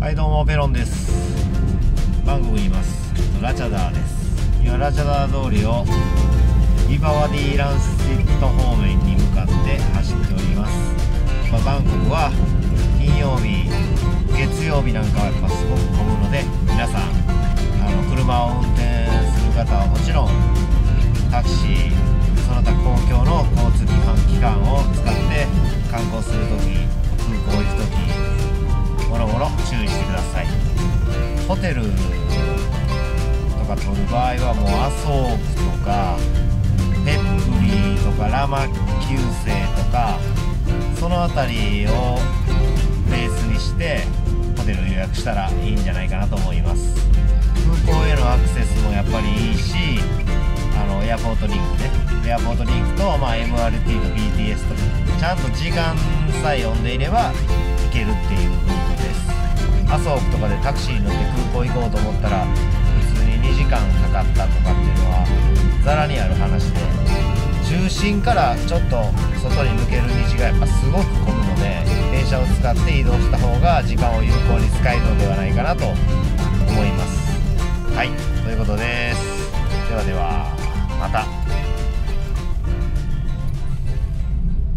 はいどうもペロンです。バンコクにいます。ラチャダーです。今ラチャダー通りをリバワディランスティット方面に向かって走っております、まあ、バンコクは金曜日月曜日なんかはやっぱすごく混むので皆さんあの車を運転する方はもちろんタクシーその他公共の交通機関機関を使って観光するとき空港行くときホテルとか取る場合はもう麻生区とかペップリーとかラマ旧姓とかその辺りをベースにしてホテル予約したらいいんじゃないかなと思います。空港へのアクセスもやっぱりいいしあのエアポートリンクね。エアポートリンクと、まあ、MRT と BTS とちゃんと時間さえ読んでいれば行けるっていう麻生区とかでタクシーに乗って空港行こうと思ったら普通に2時間かかったとかっていうのはざらにある話で中心からちょっと外に抜ける道がやっぱすごく混むので電車を使って移動した方が時間を有効に使えるのではないかなと思います。はい。ということです。ではではまた。